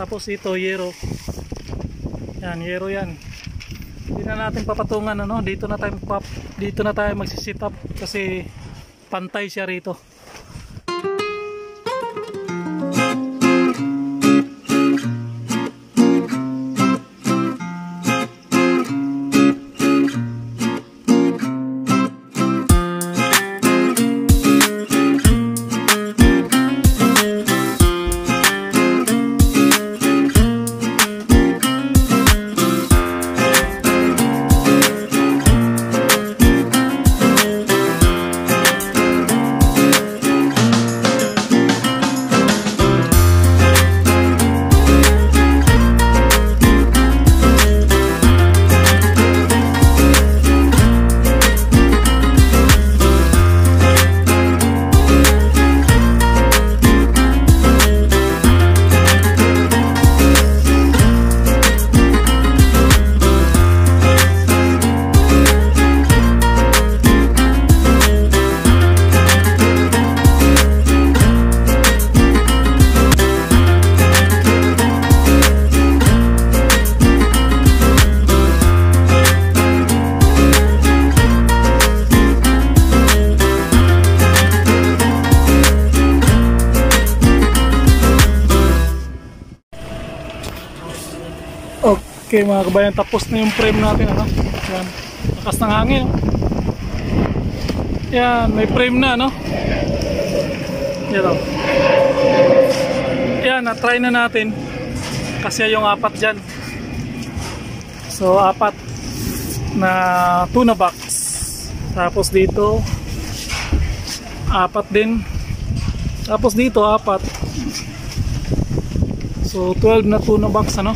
Tapos ito, yero. Yan, yero yan. Hindi na natin papatungan ano, dito na tayo pap, dito na tayo magsi-sit up kasi pantay siya rito. Okay mga kabayan, tapos na yung frame natin ano. Yan. Lakas ng hangin. Yan, may frame na no. Yan oh. Yan, na-try na natin. Kasi yung apat dyan. So, apat na tuna box. Tapos dito, apat din. Tapos dito, apat. So, 12 na tuna box ano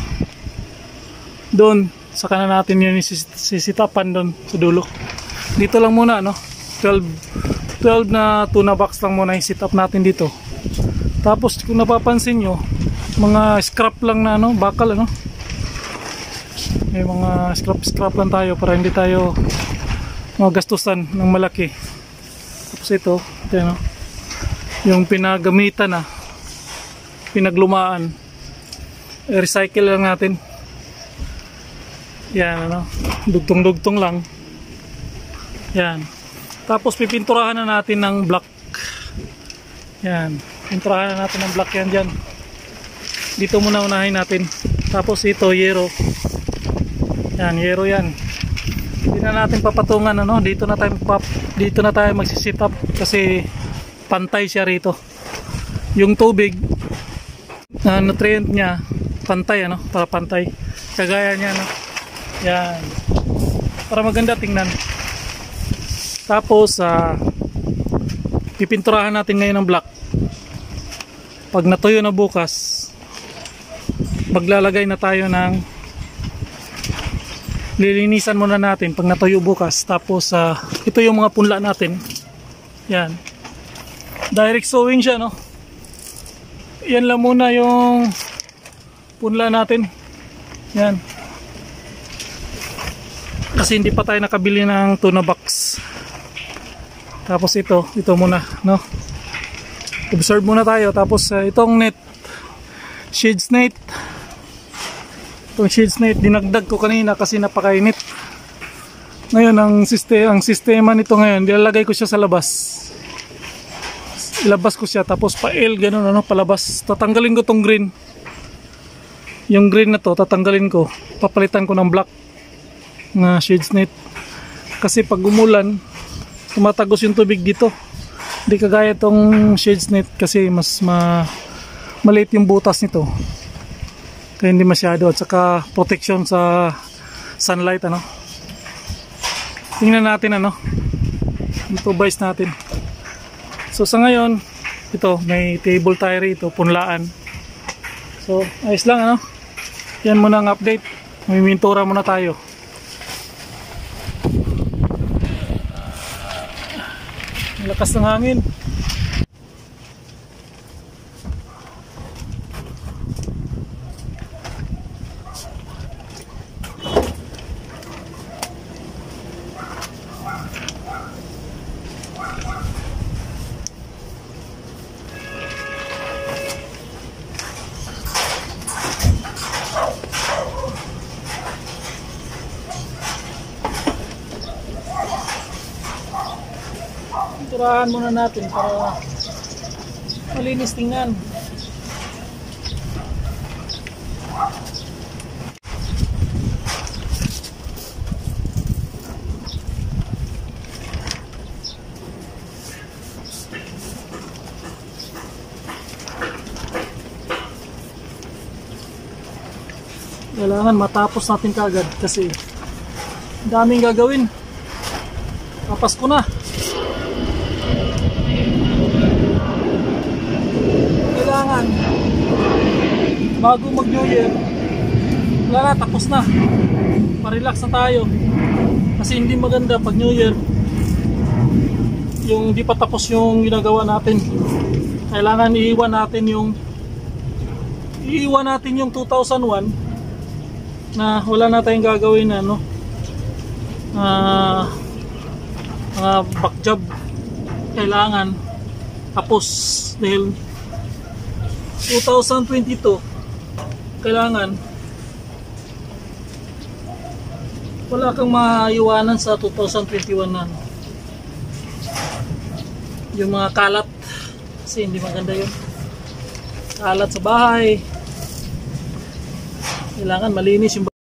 doon. Sa kanan natin yun sis- sisitapan doon sa dulo. Dito lang muna no 12 12 na tuna box lang muna yung sit up natin dito. Tapos kung napapansin nyo mga scrap lang na ano bakal ano? May mga scrap scrap lang tayo para hindi tayo magastusan ng malaki. Tapos ito ito no yung pinagamitan na pinaglumaan. Recycle lang natin yan ano, dugtong-dugtong lang. Yan. Tapos pipinturahan na natin ng black. Yan. Pinturahan na natin ng black yan dyan. Dito muna unahin natin. Tapos ito, yero. Yan, yero yan. Hindi na natin papatungan ano, dito na tayo pap, dito na tayo magsi-sit up kasi pantay siya rito. Yung tubig na nutrient niya pantay ano, para pantay. Kagaya niya no. Yan. Para maganda tingnan. Tapos, ah, pipinturahan natin ngayon ng black. Pag natuyo na bukas, maglalagay na tayo ng lilinisan muna natin pag natuyo bukas. Tapos, ah, ito yung mga punla natin. Yan. Direct sewing siya, no? Yan lang muna yung punla natin. Yan kasi hindi pa tayo nakabili ng tuna box. Tapos ito ito muna no? Observe muna tayo. Tapos uh, itong net shades net itong shades net dinagdag ko kanina kasi napakainit. Ngayon ang sistema ang sistema nito ngayon nilalagay ko siya sa labas. Ilabas ko siya tapos pa L ganun ano palabas. Tatanggalin ko tong green. Yung green na to tatanggalin ko. Papalitan ko ng black na shades net. Kasi pag umulan tumatagos yung tubig dito. Hindi kagaya tong shades net kasi mas ma maliit yung butas nito. Kaya hindi masyado. At saka protection sa sunlight ano. Tingnan natin ano. Ito vice natin. So sa ngayon ito may table tayo rito punlaan. So ayos lang ano. Yan muna ang update. May mintura muna tayo lakas ng hangin. Pinturahan muna natin para malinis tingnan. Kailangan matapos natin kagad kasi daming gagawin. Papasko na. Kailangan bago mag New Year wala na, tapos na. Pa-relax na tayo. Kasi hindi maganda pag New Year yung di pa tapos yung ginagawa natin. Kailangan iiwan natin yung iiwan natin yung 2001 na wala na tayong gagawin na ano ah mga back job kailangan tapos dahil 2022 kailangan. Wala kang maiwanan sa 2021 na ano. yung mga kalat kasi hindi maganda yun. Kalat sa bahay. Kailangan malinis yung